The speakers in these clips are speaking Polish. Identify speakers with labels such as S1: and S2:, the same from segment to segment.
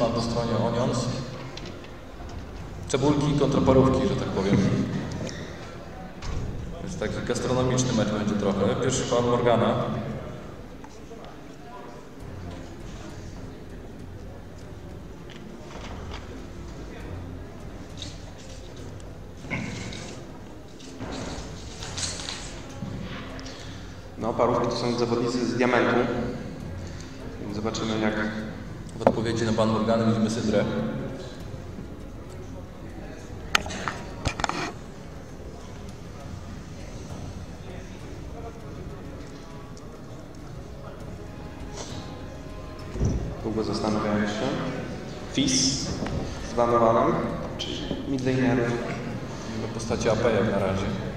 S1: Pan po stronie Onions. Cebulki kontra parówki, że tak powiem. Więc taki gastronomiczny mecz będzie trochę. Pierwszy pan Morgana.
S2: No, parówki to są zawodnicy z diamentu. Zobaczymy jak...
S1: W odpowiedzi na pan Morgany widzimy Sydrę.
S2: Długo zastanawiałem się. Fizz z Vanowanem, czyli midlanerów.
S1: W postaci AP jak na razie.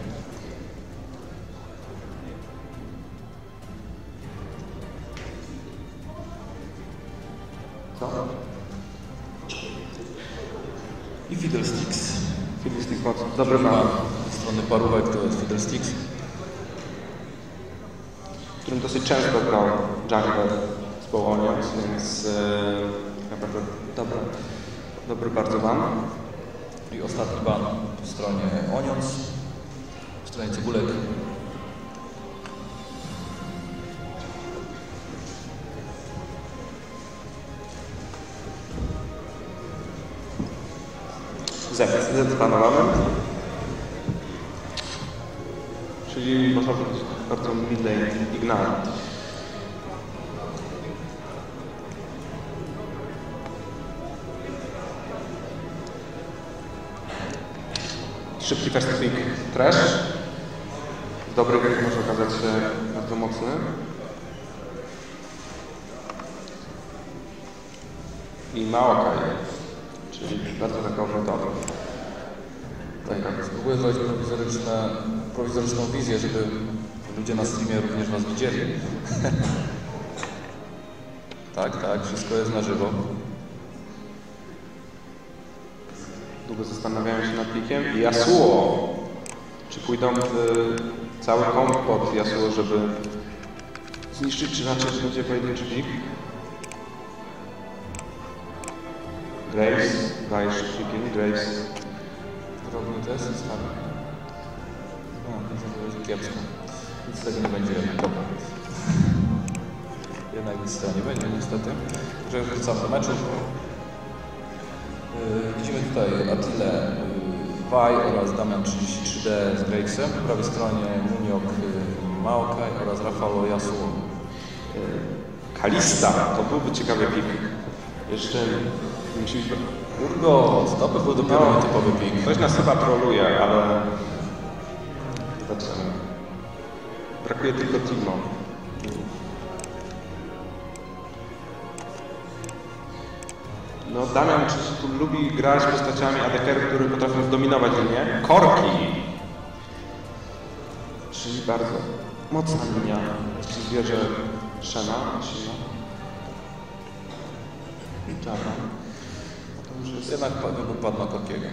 S2: Co?
S1: I Fiddlesticks.
S2: Fiddlesticks mocno. Dobry
S1: ze strony parówek to jest Fiddlesticks.
S2: którym dosyć często grał Jungler z Połonią, więc e, naprawdę dobry, dobry bardzo ban.
S1: I ostatni ban po stronie Onions. Po stronie Cebulek.
S2: Z, Z zbanowany. Czyli można powiedzieć bardzo midlane Ignite. Szybki first pick trash. Dobry pick może okazać się bardzo mocny. I Maokai, czyli bardzo takowy dobry.
S1: Tak, spróbuję zrobić prowizoryczne, prowizoryczną wizję, żeby ludzie na streamie również Was widzieli. tak, tak, wszystko jest na żywo.
S2: Długo zastanawiałem się nad plikiem. I Yasuo. Czy pójdą w cały komp pod Yasuo, żeby zniszczyć, czy raczej będzie pojedynczy plik? Graves, daje szybkim, Graves.
S1: Drobny test stawy. No, to jest kiepsko. Nic tego nie będzie jednak. Dobra. Jednak nic tego nie będzie niestety. Także wracamy do meczu. Yy, widzimy tutaj Attile yy, Waj oraz Damian 33D z Gravesem. Po prawej stronie Muniok yy, Maokai oraz Rafał Yasuo.
S2: Kalista, to byłby ciekawy plik. Jeszcze musi
S1: Urgot, to by był dopiero
S2: No.
S1: nietypowy pik.
S2: Ktoś nas chyba troluje, ale zobaczymy. Brakuje tylko Timo. No Damian tu lubi grać postaciami ADK, które potrafią zdominować linię. Korki! Czyli bardzo mocna linia. Zwierzę Szena, silna. Dobra. Jest
S1: Jednak pa- wybór padł na Korkiego.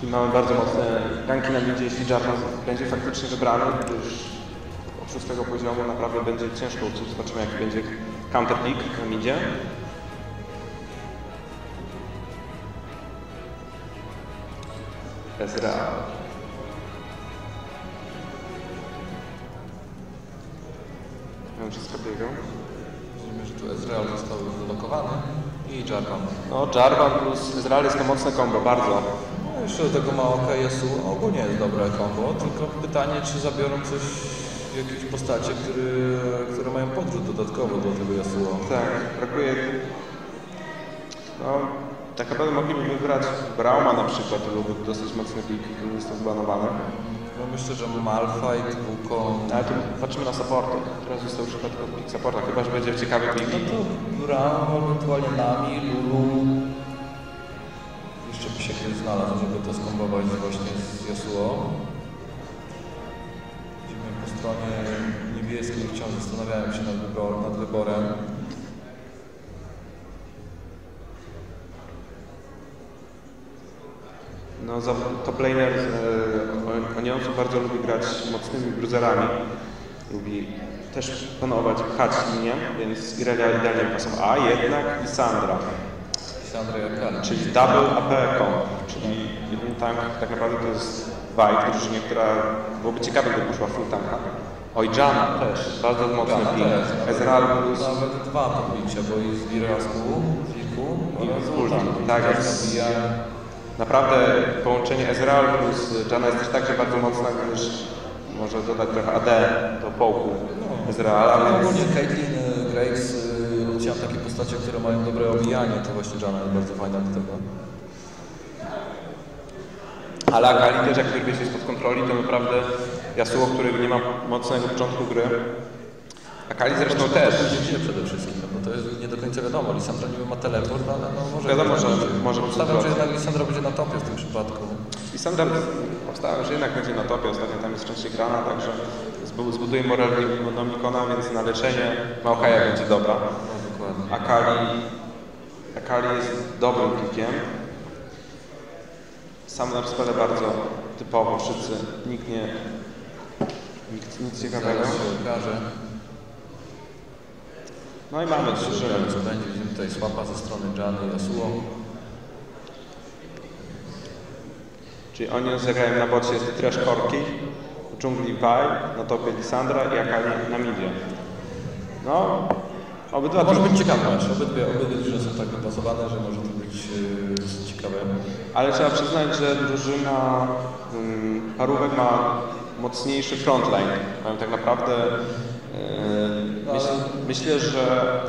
S2: Czyli mamy bardzo mocne ganki na midzie, jeśli Jarvan będzie faktycznie wybrany, gdyż od szóstego poziomu naprawdę będzie ciężko uczyć. Zobaczymy jaki będzie counter pick na midzie. Ezra. Wiem, że Strabiego.
S1: Widzimy, że tu Ezreal został już wylokowany i Jarvan.
S2: No, Jarvan plus Ezreal jest to mocne combo, bardzo.
S1: No, jeszcze do tego Maoka i Yasuo ogólnie jest dobre kombo, tylko pytanie, czy zabiorą coś, jakieś postacie, które, które mają podrzut dodatkowo do tego Yasuo.
S2: Tak, brakuje. No, tak naprawdę mogliby wybrać Brauma na przykład, byłby dosyć mocny pick, który to zbanowany.
S1: No myślę, że Malphite, Wukong,
S2: Ale tu patrzymy na supporty. Teraz został już tylko pick supporta, chyba że będzie ciekawy pick.
S1: no to Braum, ewentualnie Nami, Lulu. Jeszcze by się ktoś znalazł, żeby to skombować właśnie z Yasuo. stronie niebieskiej wciąż zastanawiałem się nad, wybor, nad wyborem.
S2: No, top laner e, Onionsu bardzo lubi grać mocnymi bruzerami. Lubi też panować, pchać linię, więc Irelia idealnie pasowała. A jednak Lisandra,
S1: Sandra
S2: czyli double AP comp, czyli jeden tank tak naprawdę to jest White drużynie, która byłoby ciekawe, gdyby poszła full tanka. Oj, Jana też, bardzo mocny
S1: Jana
S2: ping. Ezreal
S1: nawet-
S2: plus
S1: Nawet dwa podbicia, bo i z Wirasku,
S2: I
S1: oraz.
S2: Ulti. Tak, jest-. Naprawdę połączenie Ezreal plus Jana jest też także bardzo mocna, gdyż może dodać trochę AD do połku Ezreala, więc
S1: ogólnie Caitlyn, y, Graves, y, Lucian, takie postacie, które mają dobre obijanie, to właśnie Jana jest bardzo fajna do tego.
S2: ale Akali też jak wyrwie się spod kontroli, to naprawdę Yasuo, który nie ma mocnego początku gry. Akali zresztą też.
S1: Gdzie przede wszystkim, no końca wiadomo. Lisandra niby ma teleport, ale no może...
S2: Wiadomo, że
S1: będzie.
S2: może być
S1: Stawiam, że jednak Lisandra będzie na topie w tym przypadku.
S2: I Sandar obstałem, że jednak będzie na topie, ostatnio tam jest częściej grana, także zbu- zbuduje morale Nomikona, więc na leczenie Maokaja będzie dobra.
S1: No.
S2: Akali, Akali jest dobrym pikiem. Sam na spele bardzo typowo, wszyscy, nikt nie, nikt, nic ciekawego.
S1: Zaraz się okaże.
S2: No i mamy trzy
S1: co będzie. Widzimy tutaj słaba ze strony Jany i Yasuo.
S2: Czyli oni zagrają na bocie jest Trash Korki, w dżungli Pai, na topie Lisandra i Akali na midzie. No, obydwa
S1: może być ciekawy mecz. Obydwie, obydwie drużyny są tak dopasowane, że może to być yy, dosyć ciekawe.
S2: Ale trzeba przyznać, że drużyna mm, parówek ma mocniejszy frontline. Mają tak naprawdę. Yy, myślę, że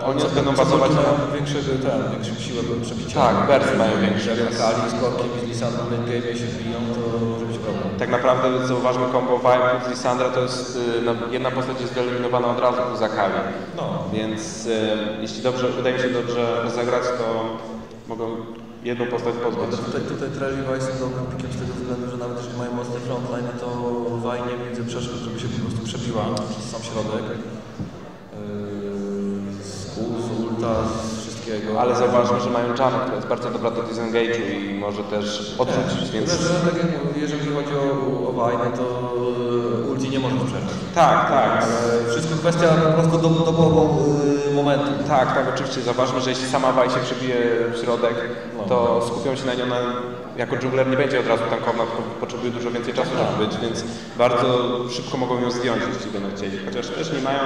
S2: oni będą bazować na.
S1: większego, ten, większą siłę przebicia.
S2: Tak, burst mają większy,
S1: Jak Akali z Korkiem i z Lisandrą w się biją, to może być problem.
S2: Tak naprawdę zauważmy combo Vibe plus Lisandra to jest yy, no, jedna postać jest wyeliminowana od razu plus Akali.
S1: No.
S2: Więc yy, jeśli dobrze, uda mi się dobrze rozegrać, to mogą jedną postać pozbyć.
S1: Ale tutaj, tutaj Trelliwa jest dobrym pikiem z tego względu, że nawet jeżeli mają mocny frontline, to fajnie między przeszkód, żeby się po prostu przebiła przez sam środek. Ulta, z wszystkiego.
S2: Ale zauważmy, że mają Janę, która jest bardzo dobra do disengage'u i może też odrzucić, więc...
S1: Tyle, że tak jak mówię, jeżeli chodzi o, o wajnę, to yy, ulti nie może przerwać.
S2: Tak, tak, Ale
S1: wszystko kwestia po prostu do, doboru yy, momentu.
S2: Tak, tak, oczywiście. Zauważmy, że jeśli sama Waj się przebije w środek, to skupią się na nią. Na, jako dżungler nie będzie od razu tankowna, tylko potrzebuje dużo więcej czasu, żeby być, więc bardzo szybko mogą ją zdjąć, jeśli będą chcieli. Chociaż też nie mają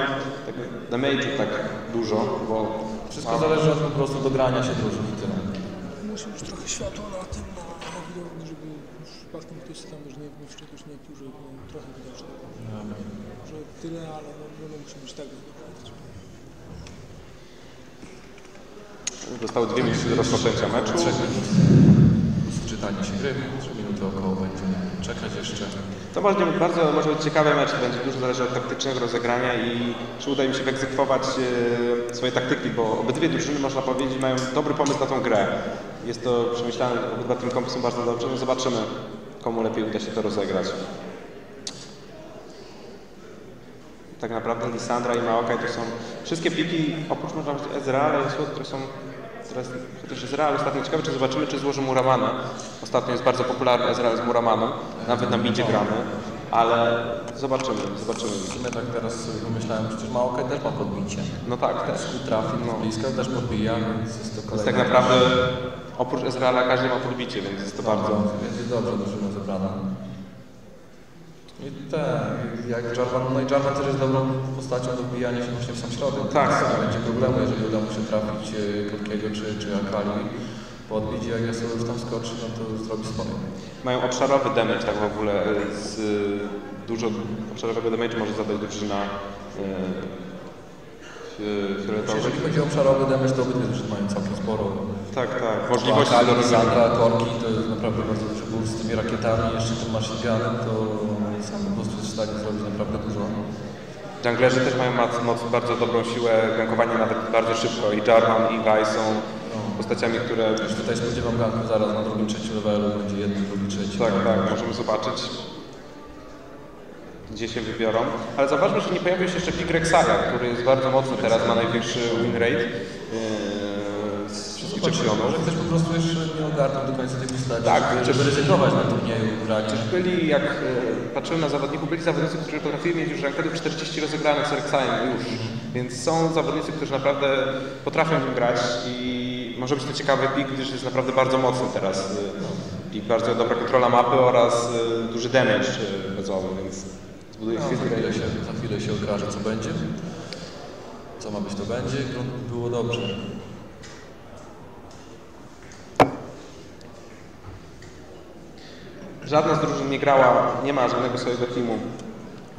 S2: tak, damage'u tak dużo, bo
S1: Wszystko zależy od po prostu dogrania się drużyn i tyle.
S3: Musi być trochę światła na tym, na, na widowni, żeby już przypadkiem ktoś tam już nie, nie wszczekł, już nie pił, żeby było trochę widoczne. Że tyle, ale no, no, musi być tak, żeby powiedzieć.
S2: zostały dwie minuty do rozpoczęcia meczu.
S1: Wczytanie się gry, 3 minuty około będziemy czekać jeszcze.
S2: To będzie bardzo może być ciekawy mecz, będzie dużo zależy od taktycznego rozegrania i czy uda im się wyegzekwować e, swoje taktyki, bo obydwie drużyny można powiedzieć mają dobry pomysł na tą grę. Jest to przemyślane, obydwa team kompy są bardzo dobrze, no zobaczymy komu lepiej uda się to rozegrać. Tak naprawdę Lisandra i Maokai to są wszystkie piki, oprócz można powiedzieć Ezreala które są teraz, chociaż Ezreal ostatnio ciekawe, czy zobaczymy, czy złoży Muramana. Ostatnio jest bardzo popularny Ezreal z Muramaną, nawet na midzie gramy, ale zobaczymy, zobaczymy.
S1: W sumie tak teraz sobie pomyślałem, przecież Maokai też ma podbicie.
S2: No tak, też.
S1: Trafi no. blisko, też podbija, więc jest to
S2: Więc
S1: kolejny...
S2: tak naprawdę oprócz Ezreala każdy ma podbicie, więc jest to bardzo...
S1: Więc jest dobrze drużyna zebrana. I ten, jak Jarvan, no i Jarvan też jest dobrą postacią do wbijania się właśnie w sam środek.
S2: Tak, tak.
S1: Nie będzie problemu, jeżeli uda mu się trafić e, Korkiego czy, czy Akali. Podbić i jak ja sobie już tam skoczy, no to zrobi swoje.
S2: Mają obszarowy damage tak w ogóle, y, z, y, dużo obszarowego damage może zadać drużyna yy, fioletowa.
S1: Jeżeli chodzi o obszarowy damage, to obydwie drużyny mają całkiem sporo.
S2: Tak, tak, możliwości
S1: Akali,
S2: do.
S1: Sandra, Korki to jest naprawdę bardzo duży z tymi rakietami, jeszcze tym maszyganem, to po prostu jest w stanie zrobić naprawdę dużo.
S2: Junglerzy też mają moc, bardzo dobrą siłę gankowania nawet bardzo szybko i Jarvan i Vi są postaciami, które...
S1: Już tutaj spodziewam ganku zaraz na drugim, trzecim levelu, będzie jeden, drugi, trzeci.
S2: Tak, tak, możemy zobaczyć. gdzie się wybiorą. Ale zauważmy, że nie pojawił się jeszcze Saga, który jest bardzo mocny teraz, ma największy win rate
S1: może ktoś po prostu jeszcze nie ogarnął do końca tej postaci,
S2: Tak,
S1: żeby, żeby ryzykować na turnieju grać.
S2: Byli, jak e, patrzyłem na zawodników, byli zawodnicy, którzy potrafili mieć już rankedy 40 rozegranych z Rek'Saiem już. Więc są zawodnicy, którzy naprawdę potrafią nim grać i może być to ciekawy pik, gdyż jest naprawdę bardzo mocny teraz. e, I bardzo dobra kontrola mapy oraz e, duży damage bazowy, więc zbuduje
S1: No,
S2: chwilę.
S1: za, chwilę się, za chwilę się okaże, co będzie. Co ma być, to będzie. Było dobrze.
S2: Żadna z drużyn nie grała, nie ma żadnego swojego teamu,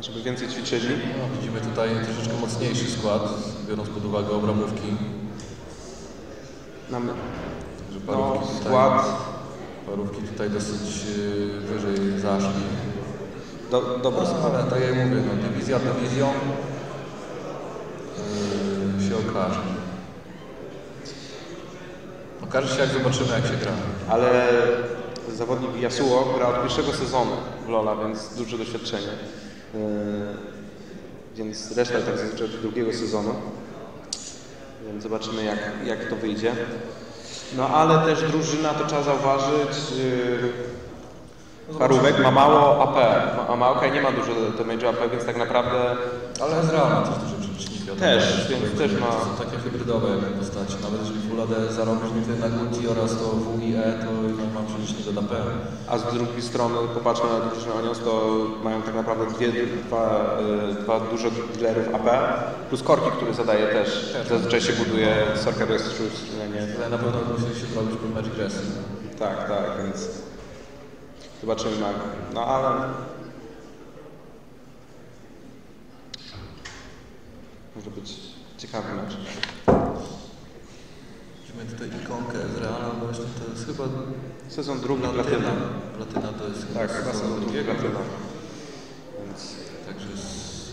S2: żeby więcej ćwiczyli.
S1: No, widzimy tutaj troszeczkę mocniejszy skład, biorąc pod uwagę obramówki.
S2: Mamy
S1: Że
S2: no,
S1: parówki, tutaj,
S2: skład
S1: parówki tutaj dosyć yy, wyżej zaszli.
S2: do, dobry
S1: No,
S2: skład.
S1: ale tak jak mówię, no, dywizja dywizją yy, się okaże. Okaże się jak zobaczymy jak się gra.
S2: ale zawodnik Yasuo gra od pierwszego sezonu w Lola, więc duże doświadczenie. Yy, Więc reszta tak zazwyczaj od drugiego sezonu. Więc zobaczymy jak, jak to wyjdzie. No ale też drużyna, to trzeba zauważyć, yy, Parówek ma mało AP, ma, a ma okej, nie ma dużo damage AP, więc tak naprawdę
S1: Ale Ezreal ma też duże przeciwnika.
S2: Też, więc też ma-
S1: To są takie hybrydowe jakby postacie. Nawet jeżeli Full AD zarobisz tutaj na ulti oraz to WIE, to no, mam przecież nie do AP.
S2: A z drugiej strony popatrzmy na drużynę Onios, to mają tak naprawdę dwie, dwa, y, dwa duże dealerów AP, plus Korki, który zadaje też. Zazwyczaj się buduje, Sorka to jest nie,
S1: Tutaj na pewno musieli się zrobić pod Magic.
S2: Tak, tak, więc zobaczymy jak. No ale... Może być ciekawy mecz.
S1: Widzimy tutaj ikonkę Ezreala, bo właśnie to jest chyba
S2: Sezon drugi, platyna.
S1: Platyna to jest
S2: Tak, chyba
S1: sezon
S2: sezon drugi, platyna. Więc
S1: Także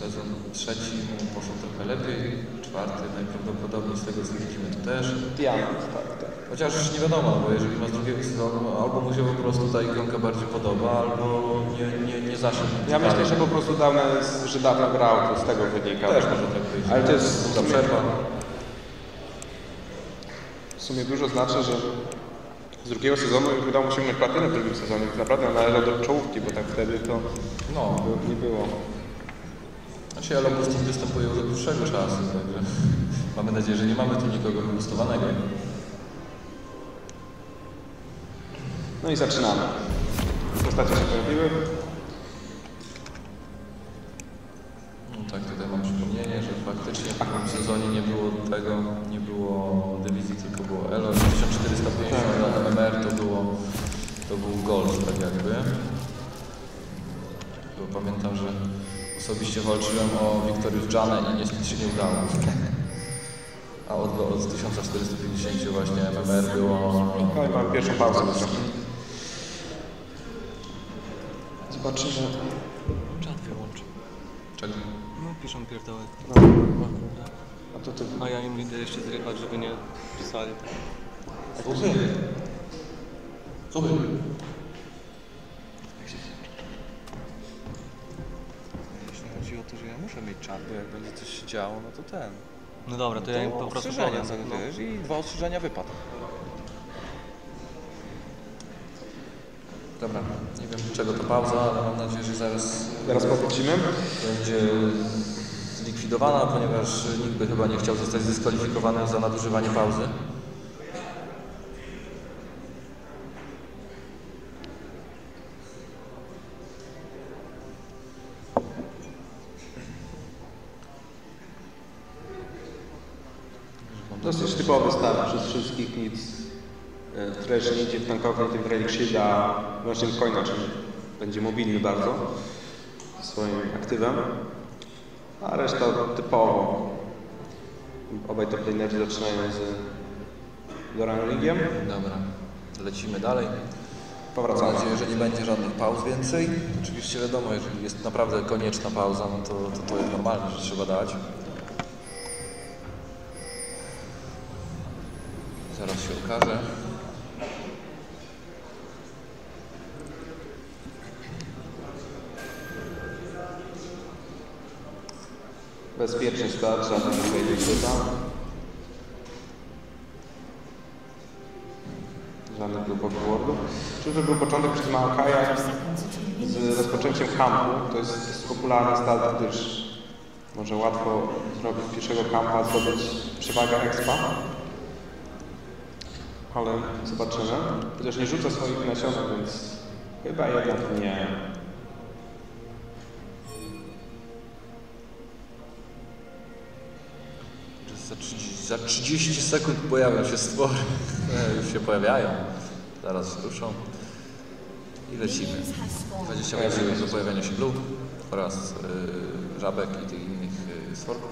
S1: sezon trzeci mu poszło trochę lepiej, czwarty najprawdopodobniej z tego co widzimy też.
S2: Diamant, tak, tak.
S1: Chociaż nie wiadomo, bo jeżeli ma z drugiego sezonu, albo mu się po prostu ta ikonka bardziej podoba, albo nie, nie, nie zaszedł.
S2: Ja myślę, że po prostu dawno, że dawno grał, to z tego wynika.
S1: Też może tak być.
S2: Ale to jest sumie,
S1: przerwa.
S2: w sumie dużo znaczy, że z drugiego sezonu już udało mu się osiągnąć platynę w drugim sezonie. Tak naprawdę należał do czołówki, bo tak wtedy to
S1: No,
S2: nie było.
S1: znaczy Elo Boosting występuje od dłuższego czasu, także mamy nadzieję, że nie mamy tu nikogo wygustowanego.
S2: No i zaczynamy. Postacie się pojawiły.
S1: No tak, tutaj mam przypomnienie, że faktycznie w tym sezonie nie było tego, nie było dywizji, tylko było Elo 1450 na MMR to było, to był gold tak jakby. Bo pamiętam, że osobiście walczyłem o Victorious Janę i niestety się nie udało. A od, od 1450 właśnie MMR było...
S2: No i mamy pierwszą pauzę. Zobaczymy.
S4: Czat wyłączę.
S1: Czego?
S4: No piszą pierdołek.
S2: No. A to ty...
S4: A ja im idę jeszcze zrywać, żeby nie pisali.
S1: Słuchaj. Słuchaj.
S5: Jeśli chodzi o to, że ja muszę mieć czat, bo jak będzie coś się działo, no to ten.
S4: No dobra, to ja im po prostu powiem.
S5: są,
S4: No.
S5: i dwa ostrzeżenia wypadł.
S1: Dobra, czego to pauza, ale mam nadzieję, że zaraz
S2: Teraz powrócimy.
S1: będzie zlikwidowana, ponieważ nikt by chyba nie chciał zostać zdyskwalifikowany za nadużywanie pauzy.
S2: E, nie idzie w tankowym tym Relic Shielda, właśnie w coina, czyli będzie mobilny bardzo swoim aktywem, a reszta typowo. Obaj top lanerzy zaczynają z Doranligiem.
S1: Dobra, lecimy dalej. Mam
S2: Powracamy.
S1: nadzieję, że nie będzie żadnych pauz więcej. Oczywiście wiadomo, jeżeli jest naprawdę konieczna pauza, no to to, to jest normalne, że trzeba dać. Zaraz się okaże.
S2: Bezpieczny start, żadnych fade chyba. Żadnych grupowych wardów. Czyż to był początek przez Maokaja z rozpoczęciem kampu. To jest popularny start, gdyż może łatwo zrobić pierwszego kampa, zdobyć przewagę expa. Ale zobaczymy. Chociaż nie rzuca swoich nasionek, więc chyba jednak nie.
S1: Za 30, za 30 sekund pojawią się stwory. E, Już się pojawiają. Zaraz ruszą. I lecimy. 25 sekund do pojawienia się blue oraz y, żabek i tych innych y, stworków.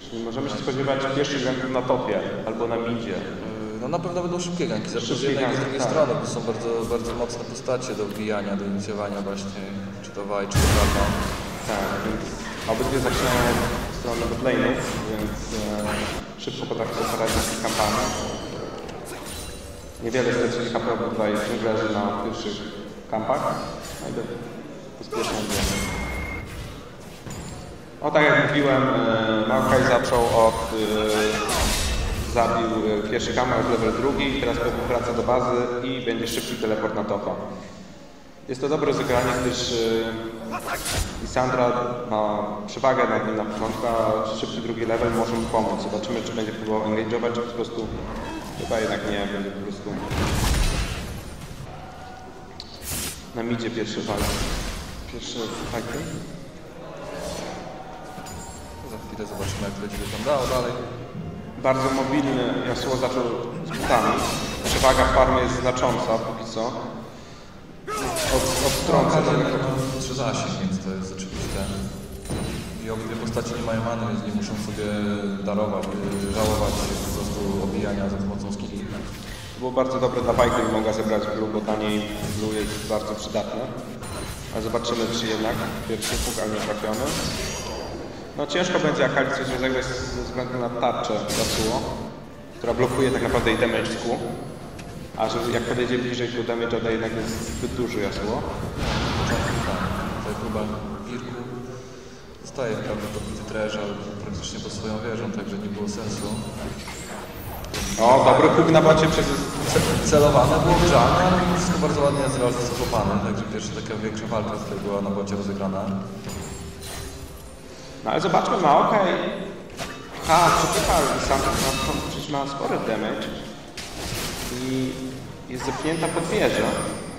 S2: Czyli możemy się spodziewać pierwszych ganków na topie albo na midzie.
S1: No na pewno będą szybkie ganki, zarówno z jednej, jak i z drugiej
S2: tak.
S1: strony, bo są bardzo, bardzo mocne postacie do wbijania, do inicjowania właśnie, czy to Waj, czy to Żaba.
S2: Tak, więc obydwie zaczynają od strony bootlane'ów, więc e, szybko potrafią poradzić z kampanią. Niewiele stracili HP obydwaj dżunglerzy na pierwszych kampach. No i pospiesznie odbijamy. O tak jak mówiłem, e, Maokai zaczął od... E, zabił e, pierwszy już level drugi, teraz wraca do bazy i będzie szybki teleport na topa. Jest to dobre rozegranie, gdyż Lisandra ma przewagę nad nim na początku, a szybki drugi level może mu pomóc. Zobaczymy, czy będzie próbował engage'ować, czy po prostu chyba jednak nie, będzie po prostu na midzie pierwszy walki. Pierwszy fighting.
S1: Za chwilę zobaczymy, jak to będzie wyglądało dalej.
S2: Bardzo mobilny Yasuo zaczął z butami. Przewaga w farmie jest znacząca póki co. Od, od strony
S1: Każdy ma trzy zasięg, więc to jest oczywiste. I obydwie postacie nie mają many, więc nie muszą sobie darować, żałować po prostu obijania za pomocą skilli.
S2: To było bardzo dobre dla bajki, mogła zebrać blue, bo taniej blue jest bardzo przydatne. Ale zobaczymy, czy jednak pierwszy puk, ale nie trafiony. No ciężko będzie Akali coś rozegrać ze względu na tarczę Yasuo, która blokuje tak naprawdę i damage z Q. A że jak podejdzie bliżej, to damage oddaje jednak jest zbyt duży Yasuo.
S1: Tutaj próba Wirku zostaje wprawdzie podbity ale praktycznie pod swoją wieżą, także nie było sensu.
S2: O, dobry puk na bocie przez...
S1: Ce- Celowane było grzane, ale wszystko bardzo ładnie złapany, także pierwsza taka większa walka tutaj była na bocie rozegrana.
S2: No ale zobaczmy, ma OK. Ha, przepycha Lisandra, no, przecież ma spory damage. I jest zepchnięta pod wieżę.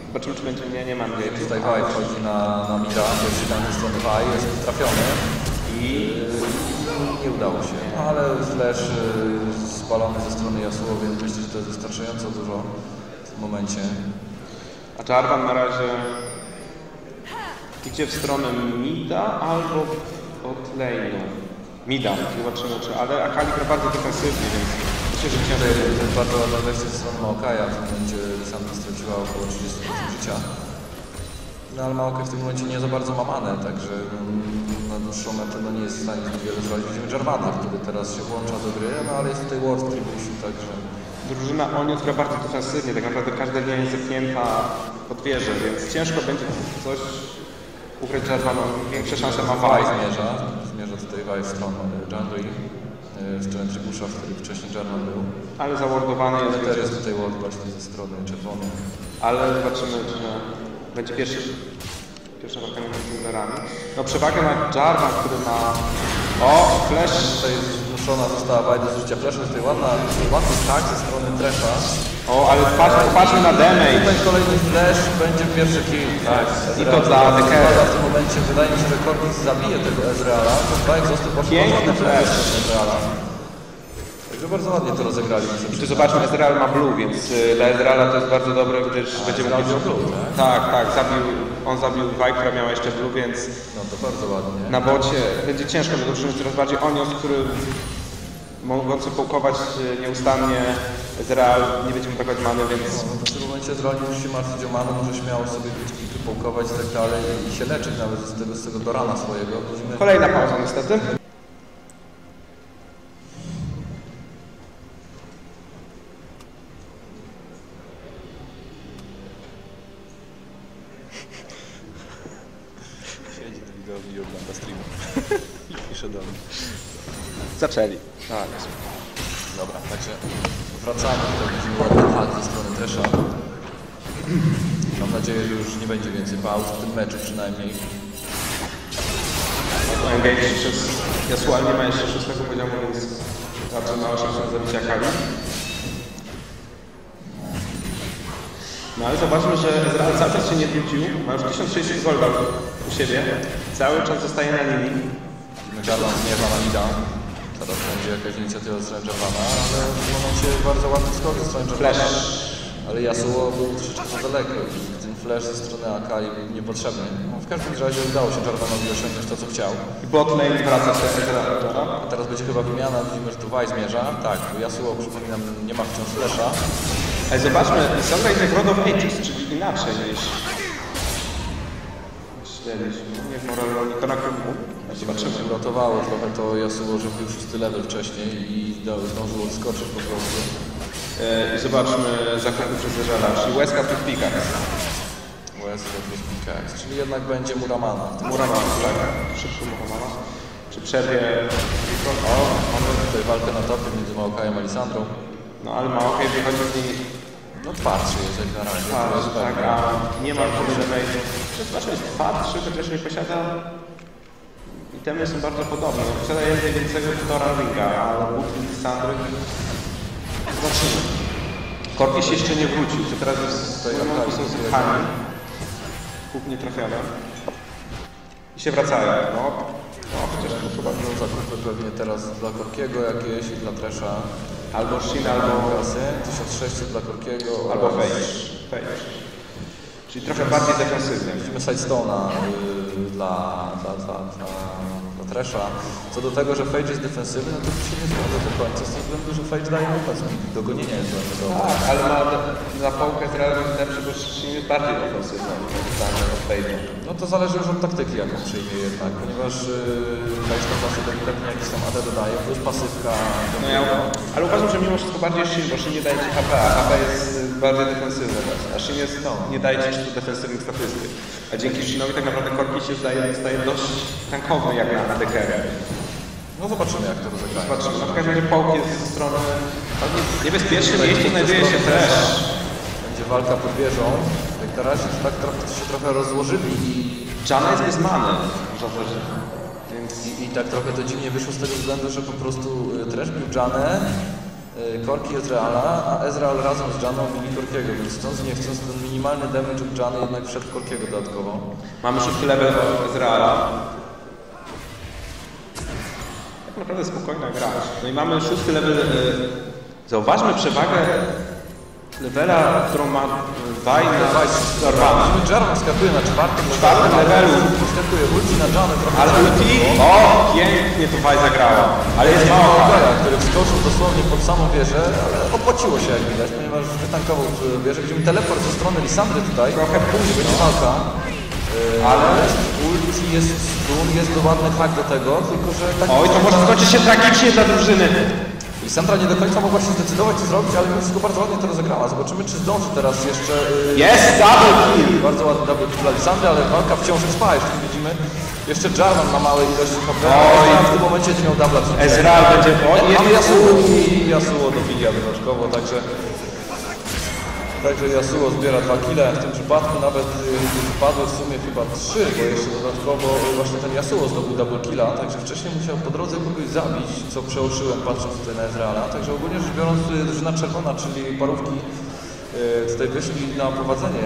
S2: Zobaczymy, czy będzie... Nie, nie mam
S1: Tutaj
S2: game'u.
S1: Waj wchodzi na, na Mira, pierwszy ze strony Waj, jest trafiony i nie udało się. No, ale flash y, spalony ze strony Yasuo, więc myślę, że to jest wystarczająco dużo w tym momencie.
S2: A Jarvan na razie idzie w stronę Mida albo od lane'u. Mida, zobaczymy czy, ale Akali gra bardzo defensywnie, więc myślę, że ciężko.
S1: bardzo ładna wersja ze strony Maokaja, w tym momencie Sandra straciła około 30% życia. No ale Maokaj w tym momencie nie za bardzo ma manę, także mm, na dłuższą metę no, nie jest w stanie zbyt wiele zrobić. Widzimy Jarvana, który teraz się włącza do gry, no ale jest tutaj Ward Tribution, także
S2: Drużyna Onios gra bardzo defensywnie, tak naprawdę każda linia jest zepchnięta pod wieżę, więc ciężko będzie coś ugrać Jarvanom. Większe szanse ma Vice.
S1: zmierza, zmierza tutaj Waj w stronę Jandry, w stronę Tribusza, w którym wcześniej Jarvan był.
S2: Ale zawardowany
S1: Ale
S2: jest,
S1: teraz
S2: więc
S1: jest tutaj Ward właśnie ze strony czerwonej.
S2: Ale zobaczymy, czy będzie pierwszy, pierwsza walka między Timberami. No przewagę ma Jarvan, który ma... O, flash!
S1: Tutaj zmuszona została Waj do zużycia flasha, tutaj ładna, ładny tak ze strony Tresha.
S2: O, ale patrz, patrzmy na damage.
S1: Tutaj kolejny flash, będzie pierwszy kill.
S2: Tak, i to dla Dekera.
S1: W tym momencie wydaje mi się, że Corvus zabije tego Ezreala. To dwa egzosty poszły ładne
S2: flash.
S1: z Ezreala. Także bardzo ładnie to rozegrali.
S2: I tu zobaczmy, Ezreal ma blue, więc y, dla Ezreala to jest bardzo dobre, gdyż będzie mógł...
S1: blue,
S2: Tak, tak, zabił, on zabił Vi, która miała jeszcze blue, więc
S1: No to bardzo ładnie.
S2: na bocie będzie ciężko do drużyny coraz bardziej Onios, który mogący połkować y, nieustannie Ezreal, nie będzie mu brakować many, więc
S1: No, w tym momencie Ezreal nie musi się martwić o manę, może śmiało sobie połkować i tak dalej i się leczyć nawet z tego, z tego dorana swojego.
S2: Kolejna pauza niestety. Zaczęli. Tak.
S1: Dobra, także wracamy. Tutaj widzimy ładny hak ze strony Tresza. Mam nadzieję, że już nie będzie więcej pauz w tym meczu przynajmniej.
S2: Engage przez Yasuo nie ma jeszcze szóstego poziomu, więc bardzo mała szansa na zabicie Akali. No ale zobaczmy, że Ezreal cały czas się nie wrócił. Ma już 1600 golda u siebie. Cały czas zostaje na linii.
S1: Jarvan zmierza na Mida. Teraz będzie jakaś inicjatywa Jarvana, ale w momencie bardzo ładny skok.
S2: Flash.
S1: Ale Yasuo był troszeczkę za daleko i ten flash ze strony Akai był niepotrzebny. No, w każdym razie udało się Jarvanowi osiągnąć to, co chciał.
S2: I bot lane wraca Ezreala.
S1: A teraz będzie chyba wymiana, widzimy, że tu Waj zmierza. Tak, Yasuo, przypominam, nie ma wciąż flasha.
S2: Ale zobaczmy, Sunrise jak God of Ages, czyli inaczej niż myśleliśmy. Nie w Morellonie, to na. Zobaczymy.
S1: Uratowało trochę to Yasuo, że był szósty level wcześniej i zdążył odskoczyć po prostu.
S2: E, I zobaczmy zakręty przez Ezreala, czyli łezka w tych pikach.
S1: West plus Pickaxe, czyli jednak będzie Muramana.
S2: Muramana, tak? Szybko Muramana. Czy przerwie...
S1: O, mamy tutaj walkę na topie między Maokajem a Lisandrą.
S2: No ale Maokaj wychodzi z niej
S1: No jest jak na razie. to jest
S2: tak, a nie ma tyle wejść. Zobaczmy, jest twardszy, chociaż nie posiada... Itemy są bardzo podobne. No, Posiada jednej większego Tora Ringa, ale Butli Sandry... Zobaczymy. Korpis jeszcze nie wrócił, czy teraz jest
S1: Tutaj
S2: tutaj
S1: Akali
S2: są zjechani. Kup nie trafione. I się wracają, no. No, chociaż to chyba...
S1: No zakupy pewnie teraz dla Korkiego jakieś i dla Tresha.
S2: Albo Shin, albo...
S1: kasy. 1600 dla Korkiego.
S2: Albo
S1: oraz-.
S2: Phage. Czyli trochę bardziej defensywny.
S1: Widzimy Sidestone'a y, dla, dla, dla, dla Tresha. Co do tego, że Phage jest defensywny, no to się nie zgodzę do końca, z tego względu, że Phage daje mu speed. Dogonienie jest bardzo dobre.
S2: Tak, ale ma na pałkę teraz lepszy, bo Shin jest bardziej ofensywny. Tak, od Phage'a.
S1: No to zależy już od taktyki, jaką przyjmie jednak, ponieważ yy, Phage to zawsze delikatnie jakiś tam AD dodaje, plus pasywka.
S2: No ja, ale uważam, że mimo wszystko bardziej Shin, bo Shin nie daje ci HP, a HP jest y, bardziej defensywny właśnie. A Shin jest, no, nie daje ci czysto defensywnych statystyk. A dzięki Shinowi tak naprawdę Korki się zdaje, staje dość tankowy jak na ADK-ie.
S1: No zobaczymy, jak to rozegraje.
S2: Patrzymy, no w każdym razie Pałk jest ze strony niebezpiecznym miejscu znajduje się też.
S1: Będzie walka pod wieżą. Jak na razie tak trochę, się trochę rozłożyli i,
S2: Jana jest bez many
S1: tak trochę to dziwnie wyszło z tego względu, że po prostu y, Trash bił Janę, y, Korki Ezreala, a Ezreal razem z Janą bili Korkiego, więc chcąc nie chcąc ten minimalny damage od Jany jednak wszedł Korkiego dodatkowo.
S2: mamy szósty level Ezreala. Tak naprawdę spokojna gra. No i mamy szósty level. e, Zauważmy przewagę levela, którą ma Vay na Jarvana.
S1: Jarvan skakuje na czwartym,
S2: Czwartym levelu.
S1: Skakuje ulti na Janę trochę.
S2: Ale ulti, o, pięknie Vay zagrała. Ale jest
S1: Mało
S2: mało
S1: Ogara, który wskoczył dosłownie pod samą wieżę, ale opłaciło się jak widać, ponieważ wytankował wieżę. Widzimy teleport ze strony Lisandry tutaj.
S2: Trochę późno.
S1: Będzie walka. E, Ale ulti jest stun, jest ładny hak do tego, tylko że tak
S2: Oj, to może skończyć się tragicznie dla drużyny.
S1: Lisandra nie do końca mogła się zdecydować co zrobić, ale mimo wszystko bardzo ładnie to rozegrała. Zobaczymy czy zdąży teraz jeszcze... e,
S2: Jest double kill.
S1: Bardzo ładny double kill dla Lisandry, ale walka wciąż trwa, jeszcze widzimy. Jeszcze Jarvan ma małe ilości HP, a w tym momencie nie miał dubla.
S2: Ezreal będzie...
S1: Mamy. Yasuo i Yasuo dobili wyroczkowo, także Także Yasuo zbiera dwa kile, w tym przypadku nawet y, wypadły w sumie chyba trzy, bo jeszcze dodatkowo właśnie ten Yasuo zdobył double killa, także wcześniej musiał po drodze kogoś zabić, co przeoczyłem patrząc tutaj na Ezreala, także ogólnie rzecz biorąc y, drużyna czerwona, czyli parówki y, tutaj wyszli na prowadzenie.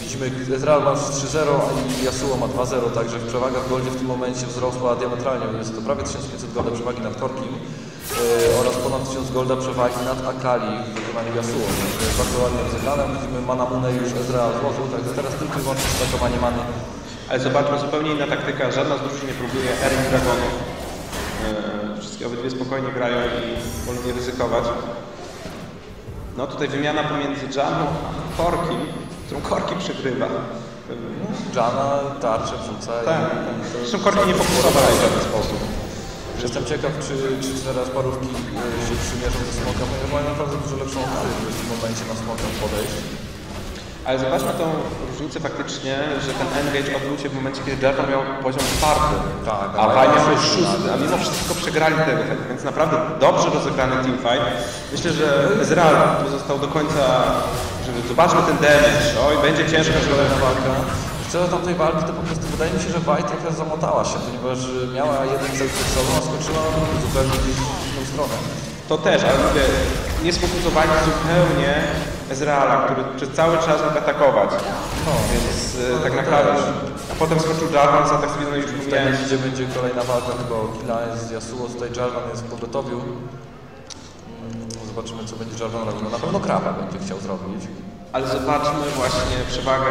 S1: Widzimy, Ezreal ma już 3-0 i Yasuo ma 2-0, także przewaga w goldzie w tym momencie wzrosła diametralnie. Jest to prawie 1500 golda przewagi nad Korkim yy, oraz ponad 1000 golda przewagi nad Akali w wykonaniu Yasuo. Jest bardzo ładnie rozegrane. Widzimy Manamunę już Ezreal złożył, także teraz tylko i wyłącznie stakowanie many.
S2: Ale zobaczmy, zupełnie inna taktyka. Żadna z drużyn nie próbuje Erin Dragonów. Eee, Wszystkie obydwie spokojnie grają i wolą nie ryzykować. No tutaj wymiana pomiędzy Janą a Korkim, którą Korki przegrywa.
S1: Jana tarczę wrzuca.
S2: Tak.
S1: i
S2: Zresztą Korki nie pokusowała w żaden sposób.
S1: Jestem ciekaw, czy, czy teraz parówki y, się przymierzą do smoka, ponieważ mają naprawdę dużo lepszą okazję, żeby w tym momencie na smoka podejść.
S2: Ale zobaczmy tą różnicę faktycznie, że ten engage odbył się w momencie, kiedy Jarvan miał poziom czwarty,
S1: Tak,
S2: a Vaj miał szósty, a mimo wszystko przegrali ten efekt, więc naprawdę dobrze rozegrany teamfight. Myślę, że Ezreal tu został do końca, żeby zobaczmy ten damage, oj, będzie ciężka żelazna walka.
S1: Co do tamtej walki, to po prostu wydaje mi się, że Waj trochę zamotała się, ponieważ miała jeden cel przed sobą, a skończyła zupełnie gdzieś w inną stronę.
S2: To też, ale mówię, nie sfokusowali zupełnie Ezreala, który przez cały czas mógł atakować. No, więc e, tak naprawdę, a potem skoczył Jarvan, za tak sobie no już mówiłem,
S1: gdzie będzie kolejna walka chyba o killa z Yasuo, tutaj Jarvan jest w pogotowiu. Mm, Zobaczymy co będzie Jarvan robił. No na pewno kraba będzie chciał zrobić.
S2: Ale zobaczmy właśnie przewagę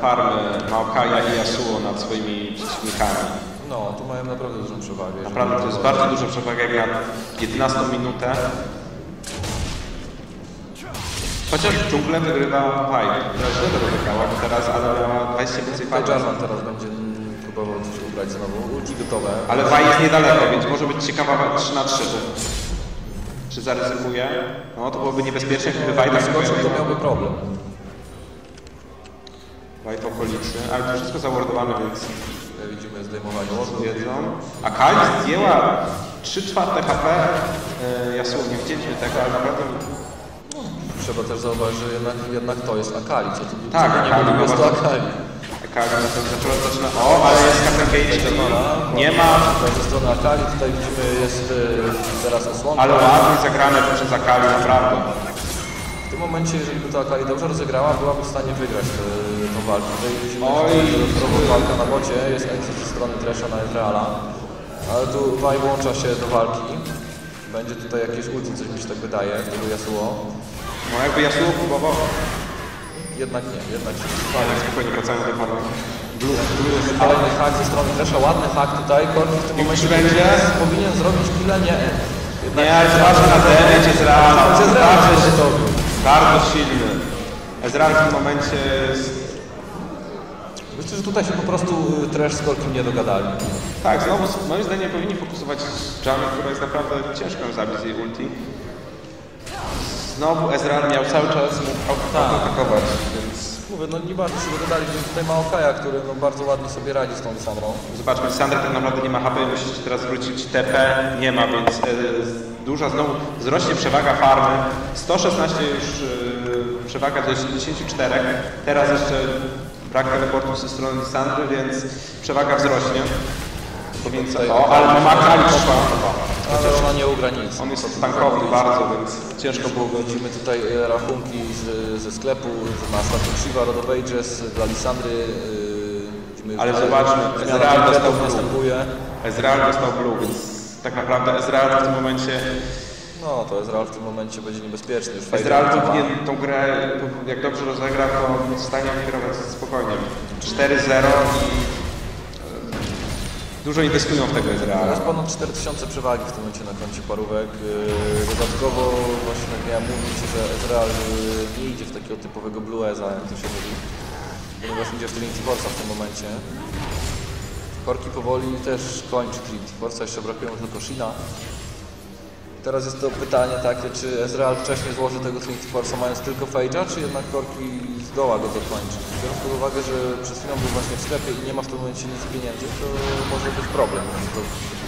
S2: farmy Maokaja i Yasuo nad swoimi przeciwnikami.
S1: No, tu mają naprawdę dużą przewagę.
S2: Naprawdę to jest bardzo duża przewaga jak na 11 minutę. Chociaż dżunglę wygrywa Pipe. No źle to rozegrała teraz, ale miała 20 więcej.
S1: Jarvan teraz będzie próbował coś ubrać znowu. Ulti gotowe.
S2: Ale Waj jest niedaleko, więc może być ciekawa wa- 3 na 3. Czy zaryzykuje? No to byłoby niebezpieczne, gdyby Waj tak
S1: Skoczył, to miałby problem.
S2: Waj w okolicy, ale to wszystko zawordowane, więc
S1: widzimy zdejmowanie
S2: wiedzą. A Kali zdjęła 3 czwarte HP. Yy, Yasuo, nie widzieliśmy tego, ale naprawdę...
S1: Trzeba też zauważyć, że jednak, jednak to jest Akali. Co tu
S2: Tak,
S1: nie
S2: Akali, no
S1: jest to Akali.
S2: Kali na tym zaczęła zaczyna... O, ale jest Captain Cage, nie ma...
S1: Tutaj ze strony Akali, tutaj widzimy jest y, teraz osłonka.
S2: Ale ładnie zagrane przez Akali, naprawdę.
S1: W tym momencie, jeżeli by to Akali dobrze rozegrała, byłaby w stanie wygrać tę tą walkę. Tutaj widzimy
S2: Oj.
S1: dodatkową walkę na bocie, jest exit ze strony Tresha na Ezreala. Ale tu Vaj włącza się do walki. Będzie tutaj jakieś ulti, coś mi się tak wydaje, tego Yasuo.
S2: No jakby Yasuo próbował...
S1: Jednak nie, jednak nie.
S2: Ale spokojnie wracając do pana. Blue, jest
S1: hak ze strony Tresha, ładny hak tutaj. Korki w tym
S2: I
S1: momencie
S2: będzie?
S1: powinien zrobić killa, nie. Jednak
S2: Nie, ale zobaczmy na damage Ezreal.
S1: Ezreal
S2: Bardzo,
S1: będzie zrobił.
S2: bardzo silny. Ezreal w tym momencie jest...
S1: Myślę, że tutaj się po prostu y, Trash z Korkiem nie dogadali.
S2: Tak, znowu moim zdaniem powinni fokusować Janę, która jest naprawdę ciężko ją zabić z jej ulti. Znowu Ezreal miał cały czas mógł
S1: Tak.
S2: atakować, więc
S1: Mówię, no nie bardzo się dogadali, więc tutaj ma Okaja, który no, bardzo ładnie sobie radzi z tą Sandrą.
S2: zobaczmy, Sandra tak naprawdę nie ma HP, musicie teraz wrócić TP, nie ma, więc e, duża znowu wzrośnie przewaga farmy. 116 już e, przewaga do 74, teraz jeszcze brak teleportu ze strony Sandry, więc przewaga wzrośnie. Więc, o, ale ma Kali przyszła.
S1: Ale ona nie ugra nic.
S2: On jest tankowy bardzo, więc ciężko byłoby.
S1: Widzimy tutaj e, rachunki z, ze sklepu na Status Shiva, Rod of Ages, dla Lisandry. e, Widzimy,
S2: Ale zobaczmy, Ezreal dostał blue.
S1: następuje.
S2: Ezreal dostał blue, więc tak naprawdę Ezreal w tym momencie,
S1: No to Ezreal w tym momencie będzie niebezpieczny. Już
S2: Ezreal powinien tą grę, jak dobrze rozegra, to jest w stanie kierować spokojnie. 4-0 i dużo inwestują w tego Ezreala.
S1: Jest ponad 4000 przewagi w tym momencie na koncie parówek. Yy, Dodatkowo właśnie tak miałem mówić, że Ezreal yy, nie idzie w takiego typowego Blueza, jak to się mówi. Ponieważ idzie w Trinity Force'a w tym momencie. Korki powoli też kończy Trinity Force'a, jeszcze brakuje mu tylko Shina. Teraz jest to pytanie takie, czy Ezreal wcześniej złoży tego Trinity Force'a mając tylko Fage'a, czy jednak Korki zdoła go dokończyć. Biorąc pod uwagę, że przed chwilą był właśnie w sklepie i nie ma w tym momencie nic pieniędzy, to może być problem. Do,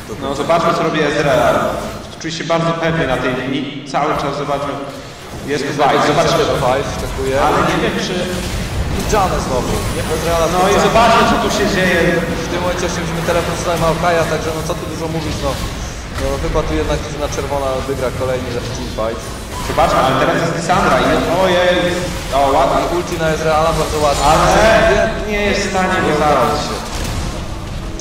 S1: do
S2: No zobaczmy co robi Ezreal. Czuje się bardzo pewnie na tej linii, cały czas zobaczmy. Jest tu Vice, zobaczmy.
S1: do Five, skakuje.
S2: Ale nie wiem czy...
S1: I Janę znowu, nie Ezreala.
S2: No i zobaczmy co tu się dzieje.
S1: W tym momencie widzimy telefon z Maokaja, także no co tu dużo mówić, no. No chyba tu jednak drużyna czerwona wygra kolejny team
S2: Zobaczmy, ale teraz jest Lissandra i ojej, o ładnie.
S1: Ulti na Ezreala bardzo ładnie.
S2: Ale
S1: Nie,
S2: jest w stanie go zabić.